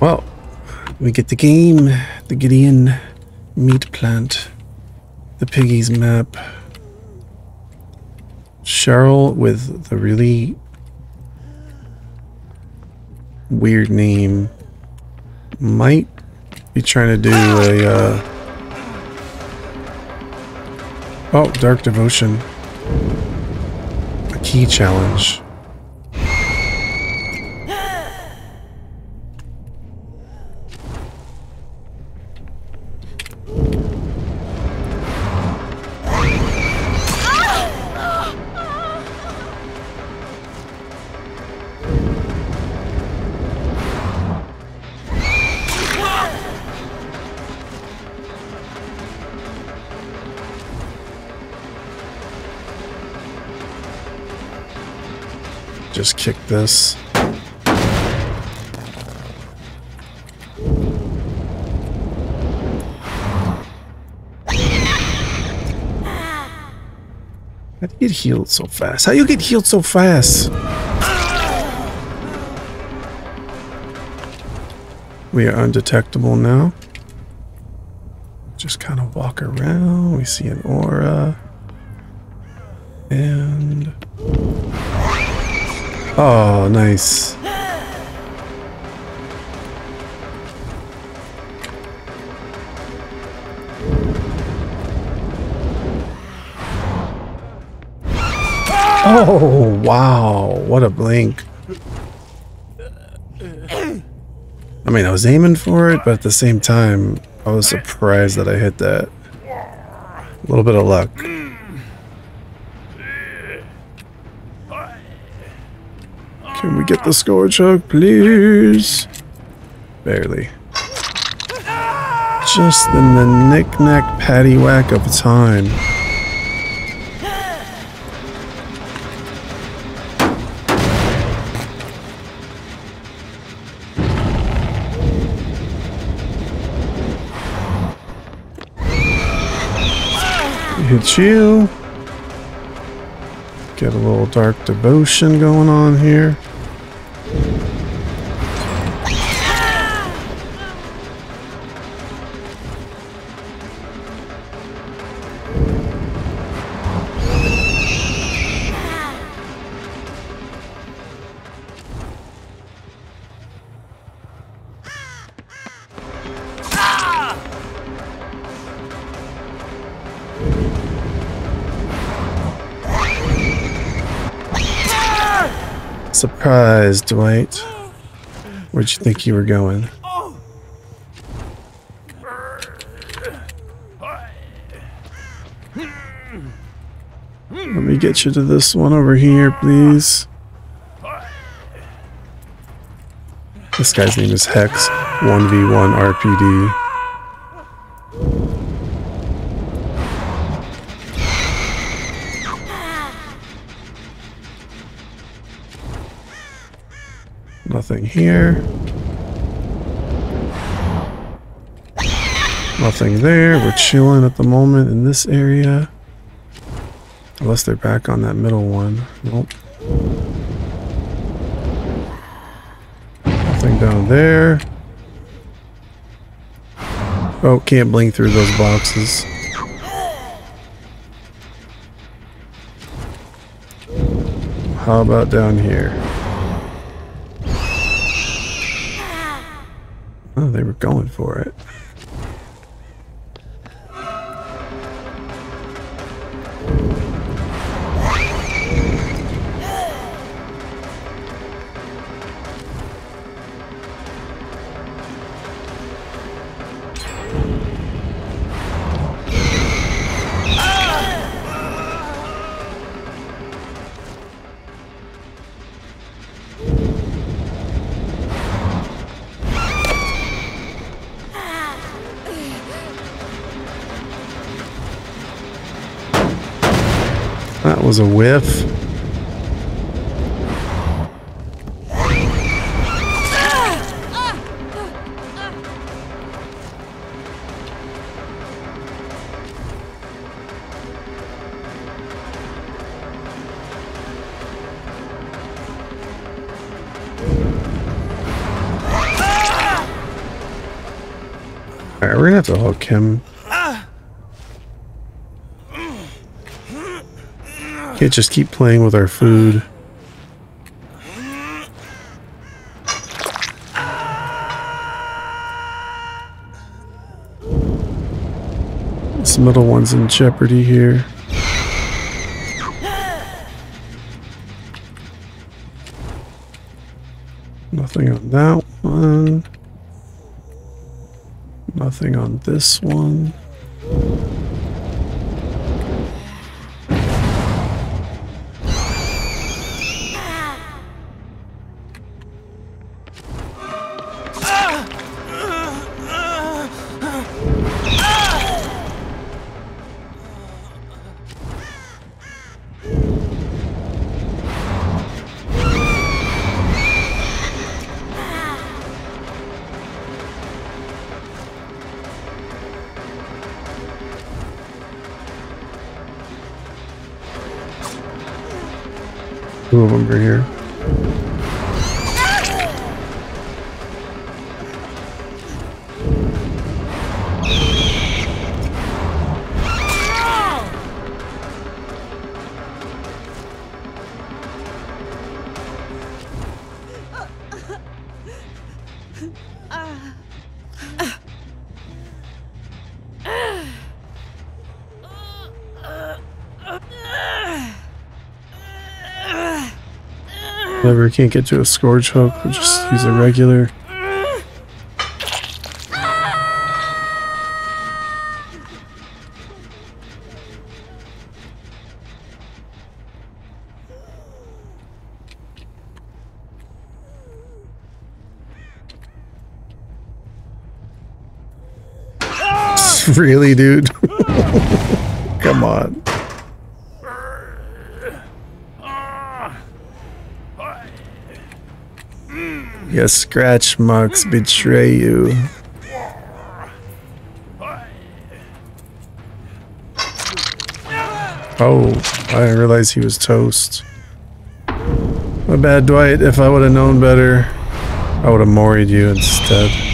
Well, we get the game, the Gideon meat plant, the piggies map. Cheryl with the really weird name might be trying to do a uh, oh dark devotion a key challenge just kick this. How do you get healed so fast? How you get healed so fast? We are undetectable now. Just kind of walk around. We see an aura. And... Oh, nice. Oh, wow. What a blink. I mean, I was aiming for it, but at the same time, I was surprised that I hit that. A little bit of luck. Can we get the scourge hook, please? Barely. Just in the knick-knack paddywhack of time. Hit you. Get a little dark devotion going on here. Surprise, Dwight. Where'd you think you were going? Let me get you to this one over here, please. This guy's name is Hex, 1v1 RPD. Nothing here. Nothing there. We're chilling at the moment in this area. Unless they're back on that middle one. Nope. Nothing down there. Oh, can't blink through those boxes. How about down here? Oh, they were going for it. That was a whiff. Alright, we're gonna have to hook him. Can't just keep playing with our food. This middle one's in jeopardy here. Nothing on that one. Nothing on this one. Are here. Whenever can't get to a scourge hook, we'll just use a regular. really, dude? Come on. Your scratch marks betray you. Oh, I didn't realize he was toast. My bad, Dwight. If I would have known better, I would have moried you instead.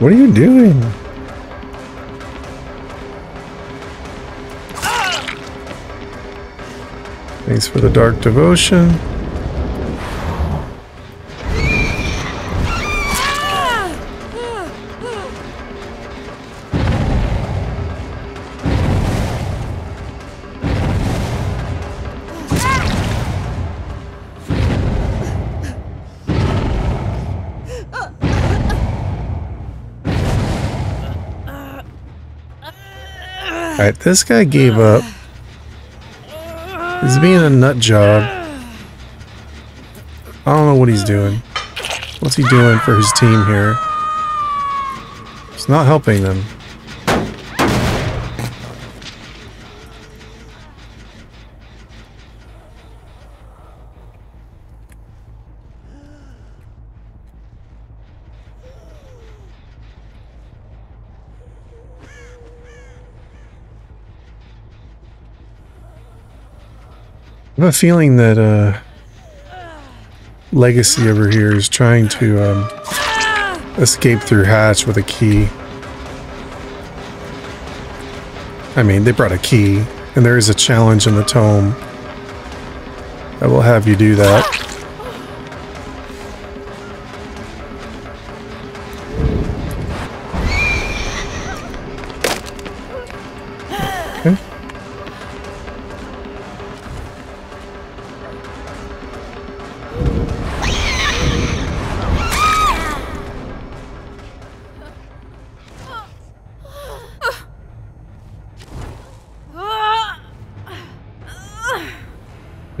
What are you doing? Thanks for the dark devotion. Alright, this guy gave up. He's being a nut job. I don't know what he's doing. What's he doing for his team here? It's not helping them. I have a feeling that uh, Legacy over here is trying to um, escape through hatch with a key. I mean, they brought a key, and there is a challenge in the tome that will have you do that.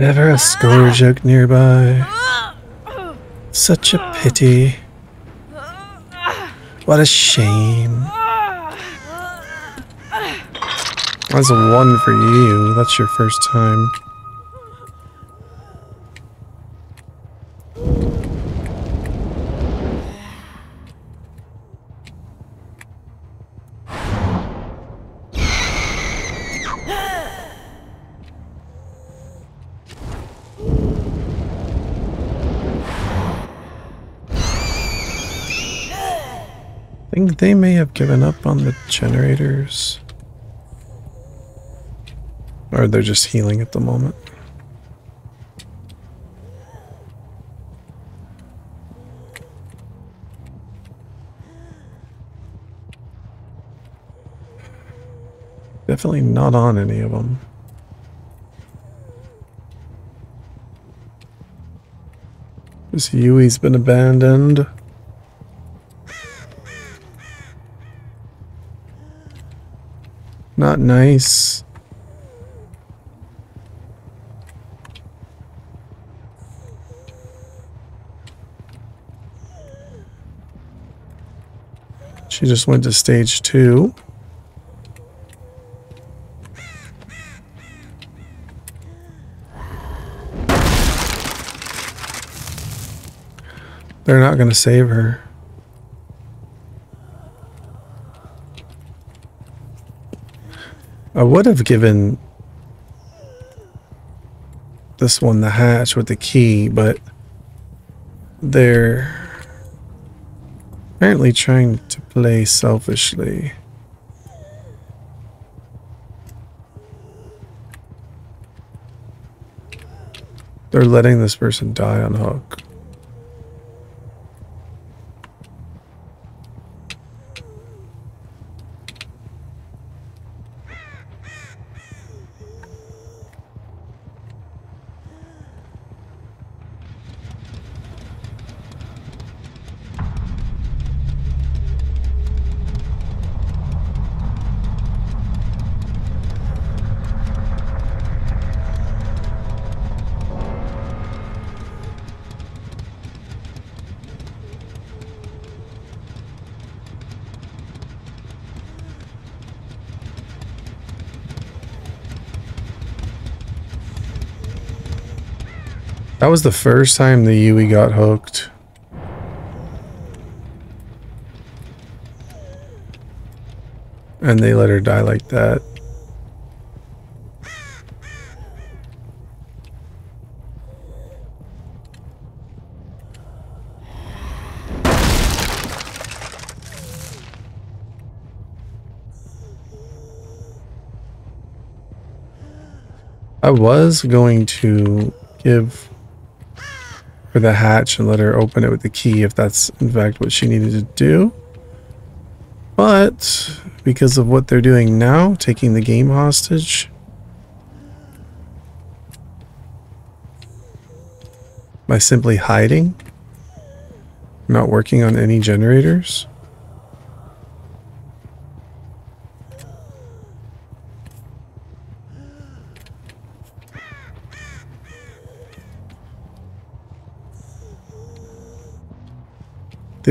Never a scourge hook nearby. Such a pity. What a shame. That's a one for you. That's your first time. I think they may have given up on the generators. Or they're just healing at the moment. Definitely not on any of them. This Yui's been abandoned. Not nice. She just went to stage two. They're not going to save her. I would have given this one the hatch with the key, but they're apparently trying to play selfishly. They're letting this person die on hook. That was the first time the Yui got hooked. And they let her die like that. I was going to give her the hatch and let her open it with the key if that's in fact what she needed to do. But because of what they're doing now, taking the game hostage, by simply hiding, not working on any generators,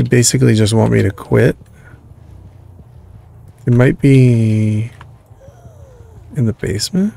They basically just want me to quit. It might be in the basement.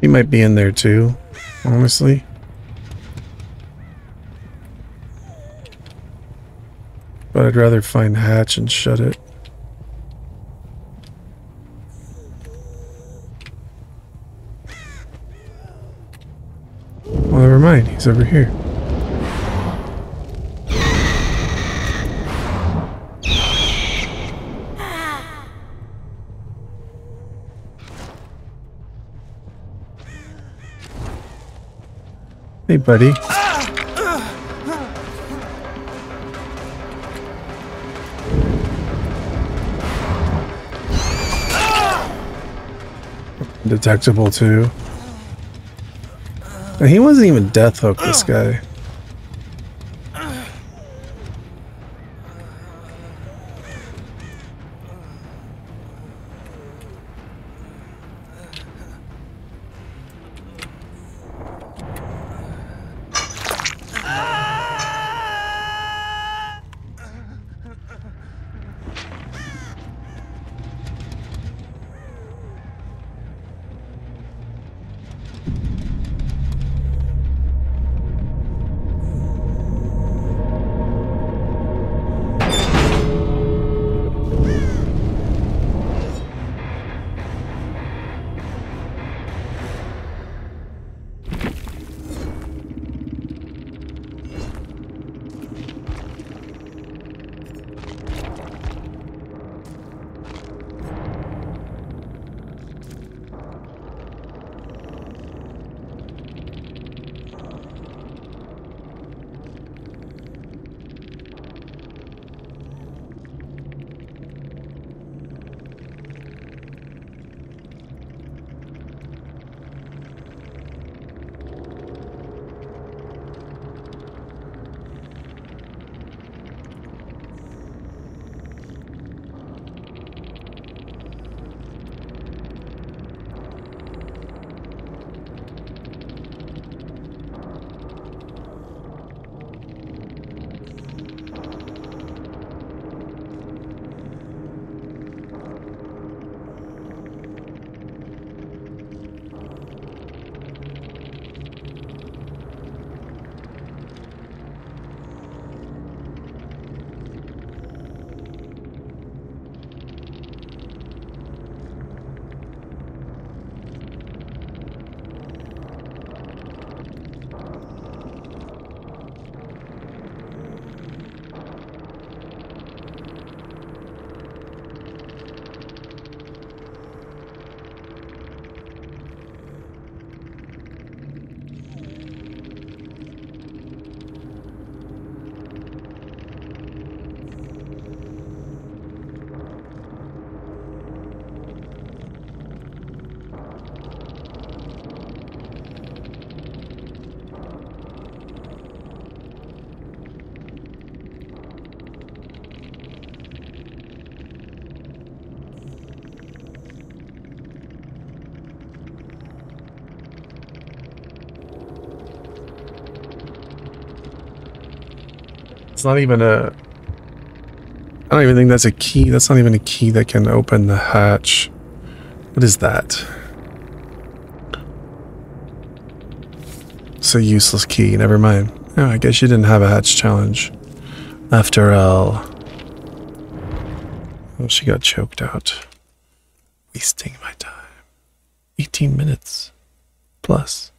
He might be in there too, honestly. But I'd rather find the Hatch and shut it. Well, never mind. He's over here. Hey, buddy. Detectable too. He wasn't even death hook this guy. It's not even a... I don't even think that's a key. That's not even a key that can open the hatch. What is that? It's a useless key. Never mind. Oh, I guess you didn't have a hatch challenge. After all. Oh, she got choked out. Wasting my time. 18 minutes. Plus.